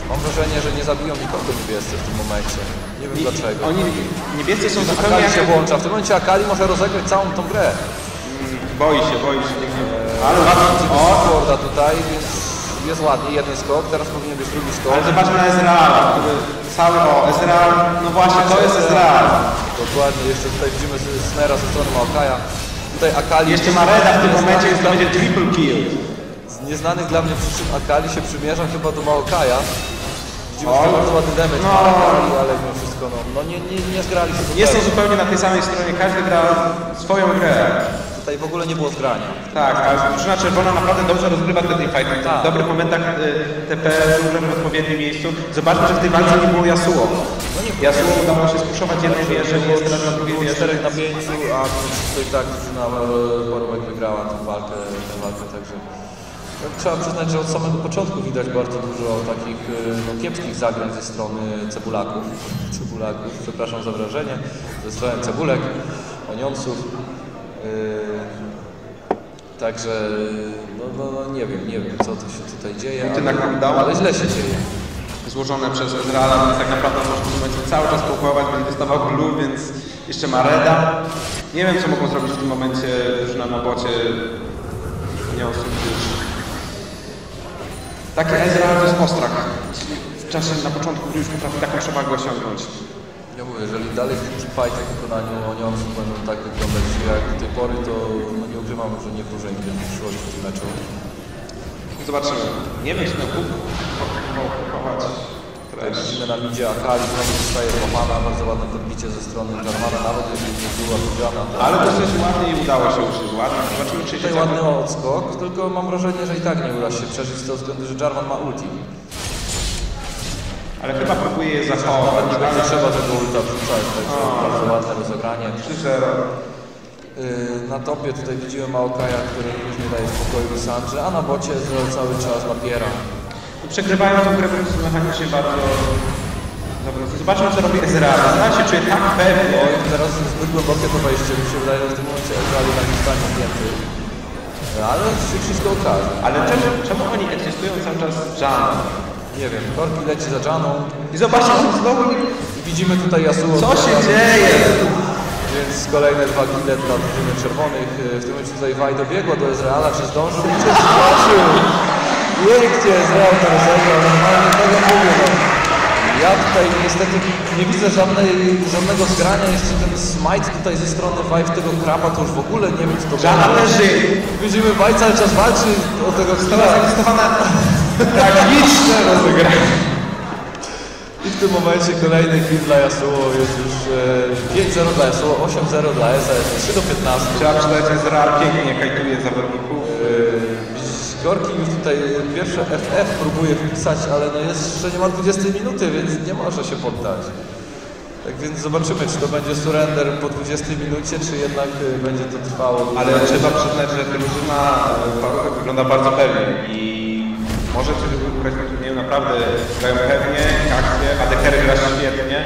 S1: Mam wrażenie, że nie zabiją nikogo niebiescy w tym momencie. Nie wiem dlaczego.
S2: Oni, niebiescy są zupełnie
S1: Akali się włącza. W tym momencie Akali może rozegrać całą tą grę.
S2: Boi się, boi się. Nie. Ale ładnie.
S1: O, tutaj, więc jest ładnie. Jeden skok, teraz powinien być drugi skok.
S2: ale zobaczmy na Ezreala, cały, o, Ezreal, no właśnie, to jest Ezreal.
S1: Dokładnie, jeszcze tutaj widzimy Snera ze strony Maokaja. Tutaj Akali...
S2: Jeszcze ma Reda w tym momencie, więc to będzie triple kill.
S1: Z nieznanych dla mnie przyczyn Akali się przymierza chyba do Maokaja. Widzimy że bardzo ładny damage
S2: no.
S1: Akali, ale mimo wszystko no, no nie, nie, nie zgrali się
S2: Nie są
S1: zupełnie.
S2: na tej samej stronie, każdy gra swoją grę.
S1: tutaj w ogóle nie było zgrania.
S2: Tak, a drużyna czerwona naprawdę dobrze rozgrywa te teamfighty. W
S1: Tak.
S2: dobrych momentach y, TP w odpowiednim miejscu. Zobaczmy, że w tej walce nie było Yasuo. Yasuo udało się spuszować jedną wieżę i jest teraz na drugiej
S1: Było
S2: wieży.
S1: 4 na 5, a to i tak drużyna e, Borowek wygrała tę walkę, tę walkę także no, trzeba przyznać, że od samego początku widać bardzo dużo takich e, no, kiepskich zagrań ze strony cebulaków, cebulaków, przepraszam za wrażenie, ze strony cebulek, onionsów. Yy, Także no, no, no nie wiem, nie wiem co tu się tutaj dzieje,
S2: na cooldown.
S1: ale źle się dzieje.
S2: Złożone przez Ezreala, więc tak naprawdę może w tym momencie cały czas poukładać, będzie dostawał blue, więc jeszcze ma reda. Nie wiem, co mogą zrobić w tym momencie drużyna na bocie. Nie już. Taki Ezreal to jest ostrach. W czasie na początku już potrafi taką przewagę osiągnąć.
S1: Ja mówię, jeżeli dalej w tym w wykonaniu Onionsów będą tak wyglądać jak do tej pory, to no nie ukrywam, że nie wróżę im w przyszłości w tym meczu.
S2: Zobaczymy. Nie wiem, czy kup kupować
S1: Tutaj
S2: też.
S1: widzimy na midzie Akali, znowu zostaje złamana, bardzo ładne podbicie ze strony Jarmana, nawet jeżeli nie była to-
S2: Ale dosyć ładnie i udało się użyć. Ładnie. Zobaczymy, czy
S1: Tutaj ładny odskok, tylko mam wrażenie, że i tak nie uda się przeżyć z tego względu, że Jarman ma ulti.
S2: Ale chyba próbuje je zachować.
S1: Nawet nie będzie trzeba tego ulta wrzucać, także bardzo ładne rozegranie.
S2: 3-0.
S1: Yy, Na topie tutaj widzimy Maokaja, który już nie daje spokoju Lissandrze, a na bocie cały czas napiera.
S2: Przegrywają tą grę mechanicznie bardzo... Dobra, zobaczmy, co robi Ezreal. Ezreal się czuje tak pewnie.
S1: Oj, teraz zbyt głębokie to wejście, mi się wydaje, że w tym momencie Ezreal jednak zostanie zdjęty. Ale się wszystko okaże.
S2: Ale czemu, czemu oni egzystują cały czas z?
S1: Nie wiem, Korki leci za Janą
S2: I zobaczcie, znowu...
S1: i widzimy tutaj Yasuo.
S2: Co się dzieje?
S1: Więc kolejne dwa kile dla drużyny czerwonych. W tym momencie tutaj Waj dobiegła do Ezreala, czy zdążył? Czy zdążył? Pięknie Ezreal to rozegrał, normalnie tak jak mówię. No. Ja tutaj niestety nie widzę żadnej, żadnego zgrania, jeszcze ten smite tutaj ze strony Waj tego kraba, to już w ogóle nie wiem co to było.
S2: też żyje.
S1: Widzimy Waj cały czas walczy o tego kraba.
S2: zainwestowana tragiczne rozegranie.
S1: I w tym momencie kolejny kill dla Yasuo jest już e, 5-0 dla Yasuo, 8-0 dla jest 3 do 15.
S2: Trzeba przyznać, że Ezreal pięknie kajtuje zawodników.
S1: Yy, Gorki już tutaj pierwsze FF próbuje wpisać, ale no jest, jeszcze nie ma 20 minuty, więc nie może się poddać. Tak więc zobaczymy, czy to będzie surrender po 20 minucie, czy jednak y, będzie to trwało.
S2: Ale trzeba przyznać, że drużyna Paruchek wygląda bardzo pewnie i może coś wygrać naprawdę grają pewnie, akcje, ADKR gra świetnie,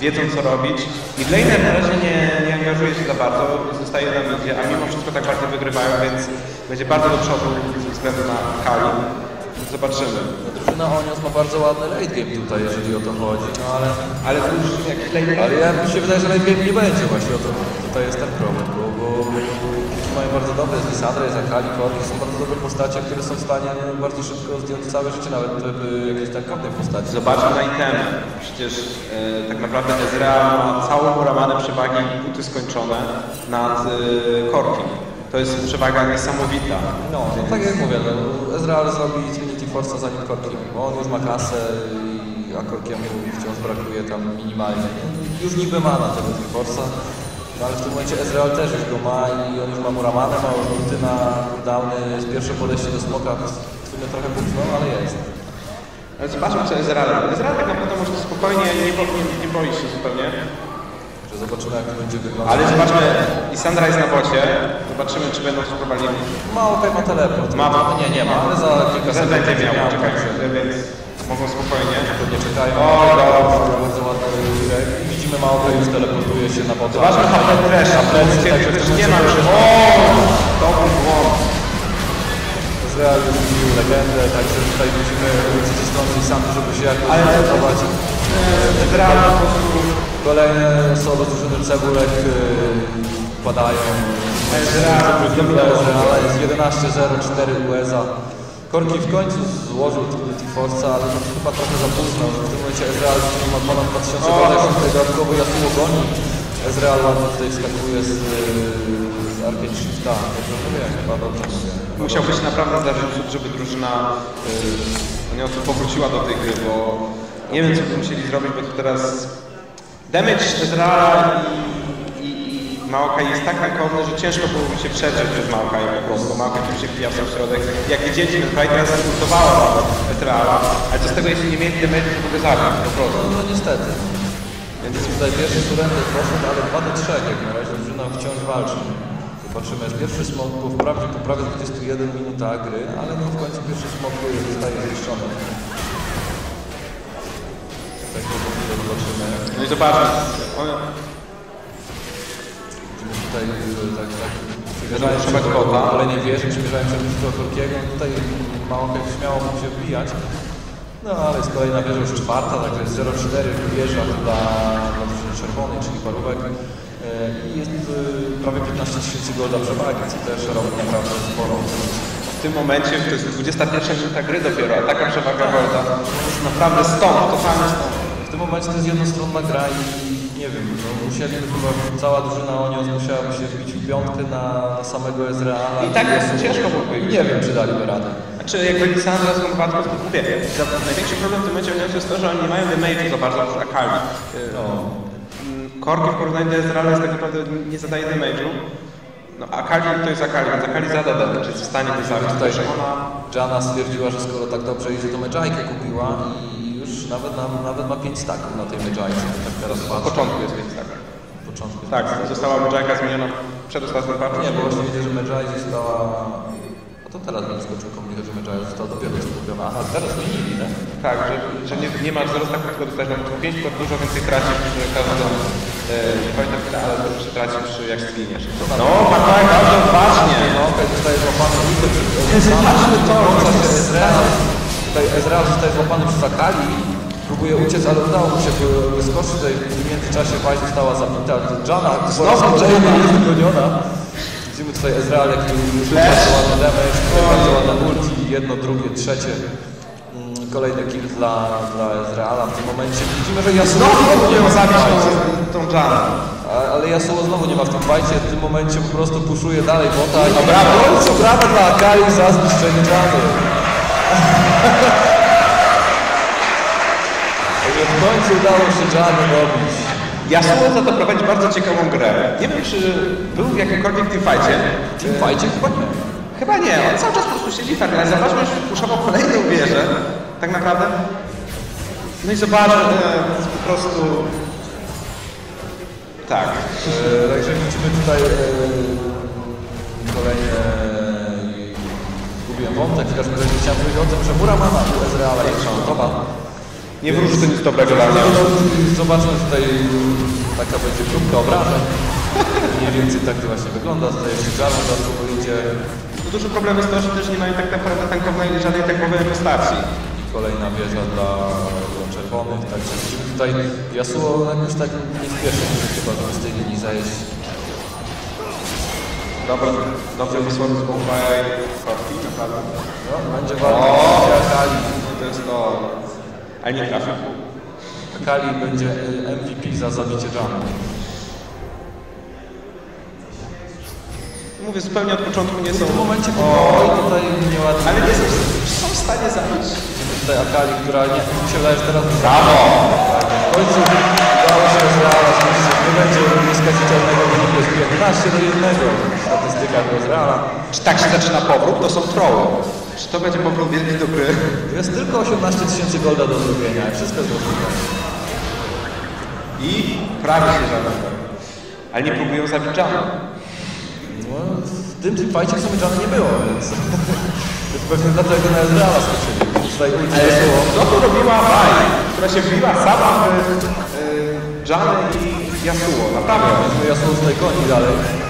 S2: wiedzą co robić i Blainer na razie nie, nie angażuje się za bardzo, zostaje na midzie, a mimo wszystko tak bardzo wygrywają, więc będzie bardzo do przodu ze względu na Kali. Zobaczymy.
S1: No, drużyna Onios ma bardzo ładny late game tutaj, jeżeli o to chodzi, no ale,
S2: Ale to już jakiś Blainer...
S1: ale ja mi się wydaje, że late game nie będzie właśnie o to. Tutaj jest ten problem, bardzo dobre, jest Lissandra, jest Akali, Korki, są bardzo dobre postacie, które są w stanie bardzo szybko zdjąć całe życie, nawet jakieś tankowne postacie.
S2: Zobaczmy na itemy. Przecież e, tak naprawdę Ezreal ma całą uramanę przewagi i buty skończone nad e, Korkiem. To jest przewaga niesamowita.
S1: No, no tak jak mówię, no, Ezreal zrobi Trinity Force'a zanim Korkiem, bo on już ma kasę, i, a Korkiemu wciąż brakuje tam minimalnie. Już niby ma na tego Force'a, no ale w tym momencie Ezreal też już go ma i on już ma Muramanę, ma ulty na cooldowny, jest pierwsze podejście do smoka, w sumie trochę późno, ale jest.
S2: Ale zobaczmy co Ezreal. Ezreal tak naprawdę może spokojnie, nie, bo- nie, nie boi się zupełnie.
S1: Że zobaczymy jak to będzie wyglądać.
S2: Ale zobaczmy, Isandra jest na bocie. Zobaczymy czy będą się próbowali.
S1: Mało tutaj ma teleport.
S2: Ma.
S1: Nie, nie ma, ale za kilka sekund
S2: będzie miał,
S1: miał,
S2: czekaj,
S1: także
S2: więc mogą spokojnie.
S1: Pewnie czekają.
S2: O, dobra.
S1: Bardzo ładny wirek. I widzimy Maoka już teleportuje się na bota.
S2: Zobaczmy HP.
S1: Na plecy, także
S2: też nie ma już. O! Dobry błąd.
S1: Izrael zbił legendę, także tutaj musimy strony Lisandy, żeby się jakoś
S2: Ale-. Ezreal po prostu...
S1: Kolejne solo drużyny Cebulek yy, padają.
S2: Ezreal
S1: jest 11-0, 4 USA. Korki w końcu złożył Trinity Force'a, ale to chyba trochę za późno. W tym momencie Ezreal ma ponad 2000
S2: O!
S1: godzin, tutaj dodatkowo Yasuo goni. Ezreal ładnie tutaj skakuje z, z Arcade Shifta. Dobrze mówię, chyba dobrze mówię.
S2: Musiał być naprawdę zdarzyć cud, żeby drużyna yy, Oniosów powróciła do tej gry, bo nie wiem co by musieli zrobić, bo to teraz damage Ezreala i, Maokaj jest tak rękowny, że ciężko byłoby się przedrzeć przez Maokaj po prostu. Maokaj tu się wbija w sam środek. Jak widzieliśmy, Bright teraz zbudowała Ezreala, ale co z tego, jeśli nie mieli damage, to mogę zabić po prostu.
S1: No, no niestety. Więc tutaj pierwszy surrender poszedł, ale 2 do 3 jak na razie drużyna wciąż walczy. Zobaczymy, aż pierwszy smok, bo wprawdzie po prawie 21 minuta gry, ale no w końcu pierwszy smok zostaje zniszczony. Tak to zobaczymy.
S2: No i zobaczmy.
S1: Tutaj, że tak, tak.
S2: Trzymać
S1: do-
S2: bota.
S1: Ale nie wierzy, przymierzają się do Korkiego. Tutaj mało jak śmiało mógł się wbijać. No ale jest kolejna wieża już czwarta, także jest 0-4 wieża dla, dla drużyny czerwonej, czyli parówek. E, I jest e, prawie 15 tysięcy golda przewagi, co też robi naprawdę sporą.
S2: w tym momencie, to jest 21 minuta gry dopiero, a taka przewaga Golda jest naprawdę stąd, totalnie stąd.
S1: W tym momencie to jest jednostronna gra i wiem, no, musieliby chyba cała drużyna Onios musiałaby się wbić w piątkę na, na samego Ezreala.
S2: I tak jest ciężko byłoby.
S1: Nie wiem, czy daliby radę.
S2: Znaczy, jakby Lisandra z Lombatką, to mówię, największy problem w tym momencie Onios jest to, że oni nie mają damage'u za bardzo przy Akali.
S1: No.
S2: Korki w porównaniu do Ezreala jest tak naprawdę nie zadaje damage'u. No Akali to jest Akali, więc Akali zada damage, jest w stanie to zabić.
S1: Tutaj
S2: ona...
S1: Jana stwierdziła, że skoro tak dobrze idzie, to Medżajkę kupiła i nawet, na, nawet ma 5 staków na tej Medżajce. Tak teraz
S2: Na
S1: patrzę.
S2: początku jest więc tak.
S1: W początku.
S2: Tak, została Mujajka zmieniona przed ostatnim patchem.
S1: Nie, bo właśnie widzę, że Medżaj została... A to teraz mi skoczył komunikat, że Medżaj została dopiero co kupiona. Aha, teraz zmienili, tak?
S2: Tak, że, że nie, nie masz wzrostu, tylko dostajesz nawet 5 tylko dużo więcej tracisz przy każdym, e, nie pamiętam ile, ale dużo tracisz jak zginiesz. No, tak, tak, bardzo odważnie.
S1: No, okej, zostaje złapany Wito przez Zobaczmy to, że Ezreal. Tutaj Ezreal zostaje złapany przez Akali. Próbuje uciec, ale udało mu się wy- wyskoczyć. Tutaj w międzyczasie Waj została zabita. Jana znowu Jana jest wygoniona. Widzimy tutaj Ezreal, jaki rzuca bardzo ładny damage, tutaj bardzo ładne ulti, jedno, drugie, trzecie. Mm, Kolejny kill dla, dla Ezreala w tym momencie. Widzimy, że Yasuo znowu nie ma
S2: zabić tą, Janę.
S1: A- Ale Yasuo znowu nie ma w tym fajcie, w tym momencie po prostu puszuje dalej bota i
S2: brawo.
S1: końcu brawo dla Akali za zniszczenie Jany. W końcu udało się Jany robić.
S2: Za to prowadzi bardzo ciekawą grę. Nie wiem, czy był w jakimkolwiek teamfightie.
S1: W tym fajcie chyba nie.
S2: Chyba nie, on cały czas po prostu siedzi tak, ale zobaczmy, że puszował kolejną wieżę, tak naprawdę. No i zobaczmy, e, po prostu... Tak.
S1: E, Także widzimy tutaj e, kolejne... Zgubiłem wątek, w każdym razie chciałem powiedzieć o tym, że Muramana u Ezreala jest gotowa.
S2: Nie wróży to nic dobrego dla mnie.
S1: Zobaczmy tutaj, taka będzie próbka obrażeń. Mniej więcej tak to właśnie wygląda. Jeszcze Jalen za sobą idzie.
S2: To duży problem jest to, że też nie mają tak naprawdę tankownej, żadnej tankowej postaci.
S1: Kolejna wieża dla, dla czerwonych. Także tutaj Yasuo jakoś tak nie spieszy się chyba, żeby z tej linii zajeść.
S2: Dobra, dobrze wysłany z Bombay naprawdę.
S1: No, będzie walka, będzie Akali.
S2: To jest to... Ale nie trafił.
S1: Akali będzie y, MVP za zabicie Jana.
S2: Mówię, zupełnie od początku nie są...
S1: W tym momencie powoli tutaj nieładnie.
S2: Ale nie są, są w stanie zabić.
S1: Tutaj Akali, która nie, mi się wydaje, że teraz
S2: Brawo!
S1: w końcu udało się zniszczyć. Nie będzie nieskazitelnego wyniku, jest 15 do 1
S2: Czy tak się zaczyna powrót? To są troły. Czy to będzie powrót wielki do gry?
S1: Jest tylko 18 tysięcy golda do zrobienia wszystko jest możliwe.
S2: I prawie się żaden. Ale nie próbują zabić Jana.
S1: No, w tym teamfightie w sumie Jana nie było, więc... więc pewnie dlatego na Ezreala skoczyli. Tutaj
S2: Ale co tu robiła Vaj, która się wbiła sama w y, Janę i Yasuo? Naprawdę.
S1: Mamy Yasuo tutaj goni dalej.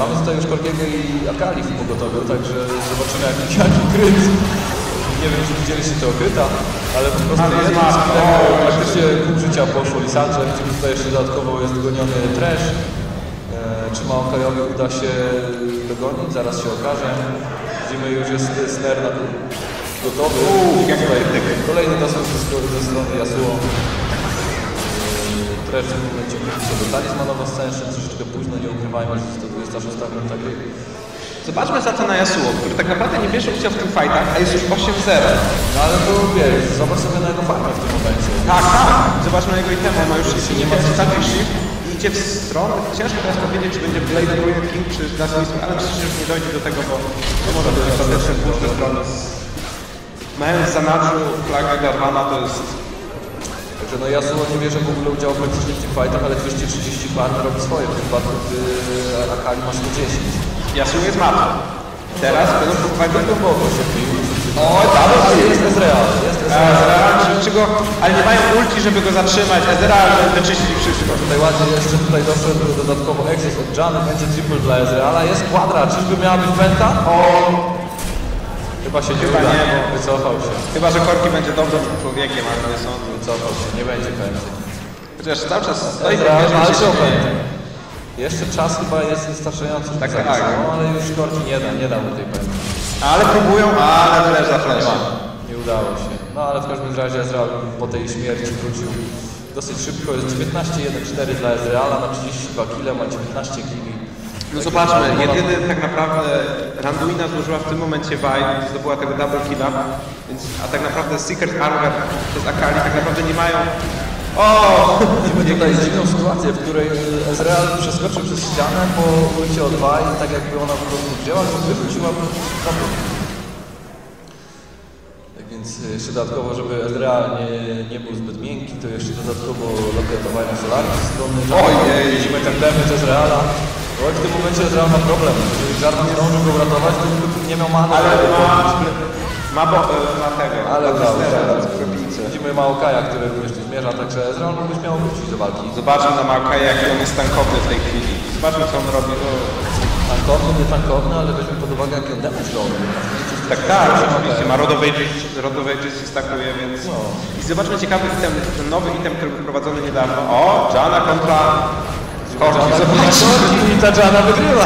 S1: Mamy tutaj już Korkiego i Akali w pogotowiu, także zobaczymy jaki, jaki kryt. Nie wiem, czy widzieliście tego kryta, ale po prostu
S2: Ale ma-
S1: sklepem,
S2: o,
S1: praktycznie pół życia poszło Lisandrze. Widzimy tutaj jeszcze dodatkowo jest dogoniony Trash. E, czy Maokajowi uda się dogonić? Zaraz się okaże. Widzimy już jest Sner na gotowy.
S2: jak
S1: Tutaj. Kolejny strony ze strony Yasuo. Trash w momencie kupi sobie talizmanowo Ascension, troszeczkę późno, nie ukrywajmy, że jest to 26 minuta gry.
S2: Zobaczmy za to na Yasuo, który tak naprawdę nie bierze udziału w tym fightach, a jest już 8-0.
S1: No ale to wiesz, zobacz sobie na jego farmę w tym momencie.
S2: Tak, tak. Zobaczmy na jego itemy, ma już
S1: nie ma
S2: shift i idzie w stronę, ciężko teraz powiedzieć, czy będzie Blade Ruin King, czy Dust Whisper, ale myślę, że już nie dojdzie do tego, bo to może być ostateczny push ze strony. Mając za zanadrzu flagę Garwana, to jest
S1: Także no Yasuo nie bierze w ogóle udziału praktycznie w tych fightach, ale 230 farm robi swoje, w tym wypadku gdy Akali ma 110.
S2: Yasuo jest martwy. Teraz będą próbować
S1: Tak głęboko się bił.
S2: O, tam
S1: jest Ezreal, jest Ezreal.
S2: Czy, go, ale nie mają ulti, żeby go zatrzymać. Ezreal wyczyści wszystko.
S1: Tutaj ładnie jeszcze tutaj doszedł dodatkowo exit od Jany, będzie triple dla Ezreala, jest quadra, czyżby miała być penta? O! Chyba się nie
S2: Chyba
S1: uda,
S2: nie, bo-
S1: wycofał się.
S2: Chyba, że Korki będzie dobrym człowiekiem, ale nie sądzę.
S1: Wycofał się, nie będzie penty.
S2: Chociaż cały czas stoi tak,
S1: walczy o. Jeszcze czas chyba jest wystarczający,
S2: Tak,
S1: zabić.
S2: tak.
S1: No, ale już Korki nie da, nie da mu tej penty.
S2: Ale próbują, ale flash za flash.
S1: Nie udało się. No ale w każdym razie Ezreal po tej śmierci wrócił dosyć szybko. Jest 19-1-4 dla Ezreala, ma 32 kg, ma 19 kg.
S2: No zobaczmy, jedyny tak naprawdę Randuina złożyła w tym momencie Vibe, zdobyła tego double killa, więc, a tak naprawdę Secret Armor przez Akali tak naprawdę nie mają... O!
S1: Widzimy tutaj dziwną sytuację, w której Ezreal przeskoczył przez ścianę po ujściu o 2 i tak jakby ona po prostu wzięła, to wyrzuciła próg. Tak więc jeszcze dodatkowo, żeby Ezreal nie, nie był zbyt miękki, to jeszcze dodatkowo lokatowanie Solarki z strony
S2: Ojej.
S1: Widzimy ten damage Ezreala. Oj, w tym momencie Ezreal ma problem. Jeżeli Jarvan zdążył go uratować, to nie miał many.
S2: Ale ma... Ma, bo, ma tego,
S1: Ale udało się. Widzimy Maokaja, który również tu zmierza, także Ezreal mógłby śmiało wrócić do walki.
S2: Zobaczmy na Maokai, jaki on jest tankowny w tej chwili. Zobaczmy, co on robi. O.
S1: Tankowny, nie tankowny, ale weźmy pod uwagę, jaki on damage robi.
S2: Tak, tak, oczywiście. Ma Rodowej Rodowej się stakuje, więc...
S1: No.
S2: I zobaczmy ciekawy item, ten nowy item, który był wprowadzony niedawno. O, Jana kontra... Korki, zobaczmy.
S1: I ta Jana wygrywa.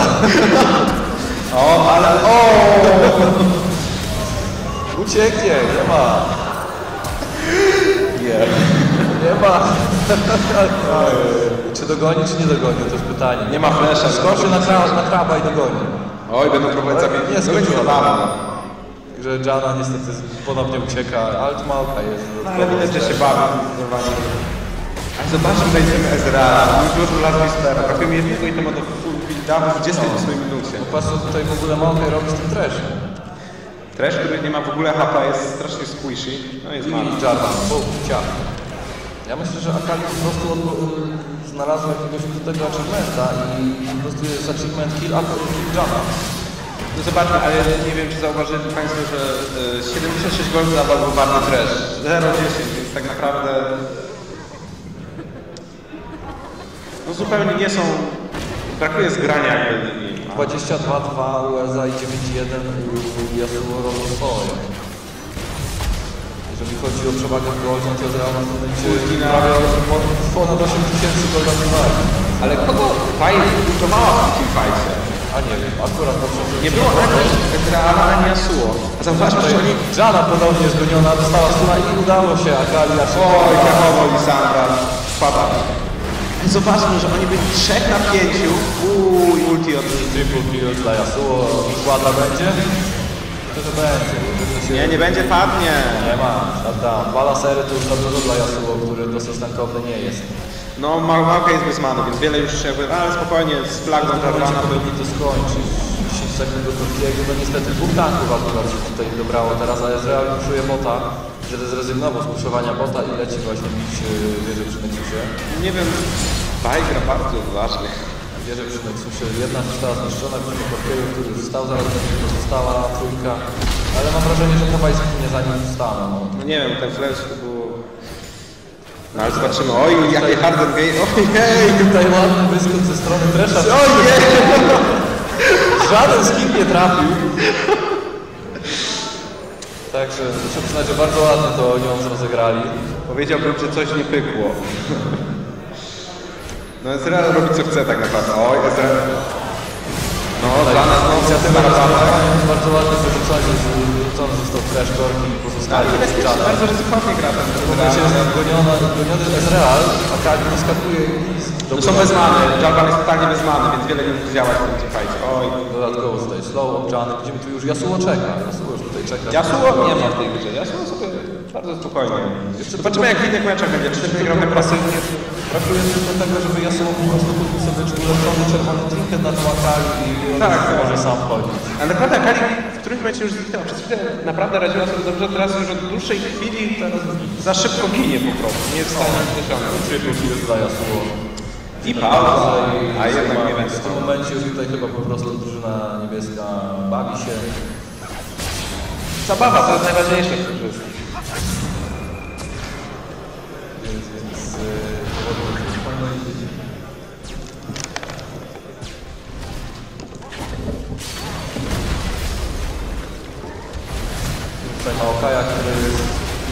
S2: O, ale... O!
S1: Ucieknie, nie ma. Nie. Nie ma. czy dogoni, czy nie dogoni, to jest pytanie.
S2: Nie ma flesza.
S1: Skoczy na, kra- na kraba i dogoni.
S2: Oj, będą próbować zabić.
S1: Nie skoczyła. Także Jana niestety ponownie ucieka, ale tu Małka jest.
S2: No, ale widać, że się bawi. A zobaczmy, znajdziemy. Już dużo lat Whispera. Brakuje jednego itema do full builda w 28 minucie.
S1: Patrz, co tutaj w ogóle Małka robi z tym treszem.
S2: Trash, który nie ma w ogóle HP, jest strasznie squishy. No jest
S1: I
S2: mały.
S1: Jarvan, bum, ciach. Ja myślę, że Akali po prostu od, znalazła jakiegoś tego achievementa i po prostu jest achievement kill Akali kill Jana.
S2: No zobaczmy, ale nie wiem, czy zauważyli Państwo, że y, 76 gold dawał był bardzo trash. 0,10, więc tak naprawdę... Zupełnie nie są... Brakuje zgrania jakby i...
S1: 22-2 USA i 9-1 Yasuo. Jeżeli chodzi o przewagę w goldzie, to na tym momencie prawie po- ponad 8000 golda przewagi.
S2: Ale kogo Fight budowała w tym fajcie?
S1: A nie wiem, akurat że...
S2: Nie było ani Ezreala, ani Yasuo. A zauważmy, że oni...
S1: Jana ponownie zgoniona, dostała stuna i udało się Akali
S2: Oj, brawo, Lisandra. Spada. Ale zobaczmy, że oni byli 3 na 5. Uuu, i ulti od...
S1: Triple kill dla Yasuo i kładra będzie? To że będzie, się...
S2: Nie, nie będzie, padnie.
S1: Nie ma, shutdown. Dwa lasery to już za dużo dla Yasuo, który dosyć tankowny nie jest.
S2: No, Ma- Małka jest bez many, więc wiele już jakby... Ale spokojnie, z flagą Jarvana
S1: powinni to skończyć. 10 sekund do Turkiego, no niestety dwóch tanków akurat się tutaj dobrało teraz, a Ezreal puszuje bota, że zrezygnował z puszowania bota i leci właśnie bić yy, wieżę przy Nexusie.
S2: Nie wiem, Baj gra bardzo odważnie.
S1: Wieżę przy Nexusie, jedna została zniszczona, widzimy Turkiego, który już stał, zaraz będzie pozostała trójka, ale mam wrażenie, że chyba zginie zanim wstaną. No.
S2: No nie wiem, ten flash to było... No ale zobaczymy, oj, jakie harder game, ojej!
S1: Tutaj ładny wyskok ze strony Tresha.
S2: Ojej!
S1: Żaden skin nie trafił. Także muszę przyznać, że bardzo ładnie to nią rozegrali.
S2: Powiedziałbym, że coś nie pykło. No Ezreal robi co chce tak naprawdę. Oj, Ezreal... No, dla nas no,
S1: Inicjatywa bardzo ładnie wyrzucony, wyrzucony został Trash Korki i pozostali Jana.
S2: bardzo ryzykownie gra ten Ezreal.
S1: zgoniony Ezreal, a Kali naskakuje i
S2: No są bez many, Jarvan jest totalnie bez many, więc wiele nie mógł działać w tym. Oj.
S1: Dodatkowo tutaj slow obczany. Widzimy tu już Yasuo czeka. Yasuo już tutaj czeka.
S2: Yasuo nie ma w tej grze, Yasuo sobie Bardzo spokojnie. Zobaczymy jak w innych meczach będzie. Czy też tak pasywnie?
S1: Brakuje tylko tego, żeby Yasuo po prostu kupił sobie ulepszony czerwony trinket na tą Akali i
S2: Tak,
S1: może sam chodzić.
S2: Ale naprawdę Akali w którymś momencie już zniknęła. Przez chwilę naprawdę radziła sobie dobrze, teraz już od dłuższej chwili teraz za szybko ginie po prostu. Nie jest w stanie osiągnąć.
S1: Triple kill dla Yasuo.
S2: I pauza, a jednak nie
S1: W
S2: będzie.
S1: tym momencie już tutaj chyba po prostu drużyna niebieska bawi się.
S2: Zabawa to jest najważniejsze w tym wszystkim.
S1: Więc, więc yy, Tutaj ma Okaja, który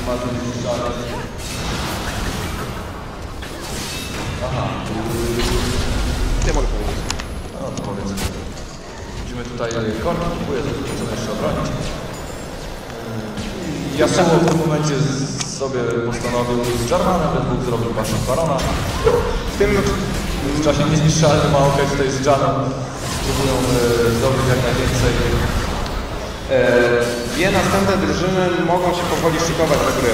S1: ma zniszczony. Aha,
S2: Nie mogę powiedzieć.
S1: no to powiedz. Widzimy tutaj korki, próbuje chcemy jeszcze obronić. Yasuo w tym momencie sobie postanowił z Jarvanem, więc mógł zrobić właśnie Barona.
S2: W tym
S1: W czasie niezniszczalny ma okej tutaj z Janem. Próbują e, zdobyć jak najwięcej.
S2: e, dwie następne drużyny mogą się powoli szykować do gry.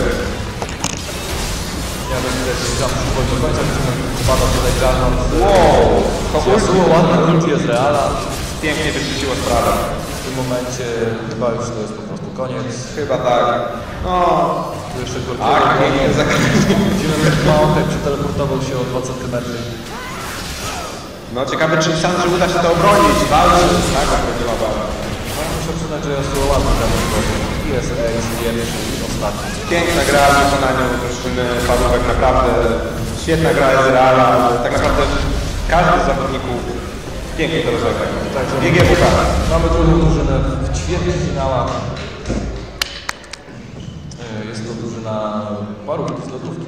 S1: Ja widać, że Jan przychodzi do końca, spada tutaj Jarvan.
S2: Wow,
S1: Yasuo ładny ulti jest reala.
S2: pięknie wyczyściło sprawę.
S1: W tym momencie chyba już to jest po koniec.
S2: Chyba tak. No,
S1: Tu jeszcze
S2: tak,
S1: Korkiego
S2: pięknie zakończył.
S1: Widzimy, że Maokaj przeteleportował się o 2 cm.
S2: No ciekawe, czy Sandrze uda się to obronić, walczyć. Tak, obroniła bardzo.
S1: No, muszę przyznać, że Yasuo ładny zamontował. I jest Ace pierwszy i ostatni.
S2: Piękna gra w wykonaniu drużyny Pawłowek, naprawdę świetna gra jest Reala. Tak naprawdę każdy z zawodników pięknie to rozegrał.
S1: Także
S2: GGWK.
S1: Mamy drugą drużynę w ćwierćfinałach. E, Jest to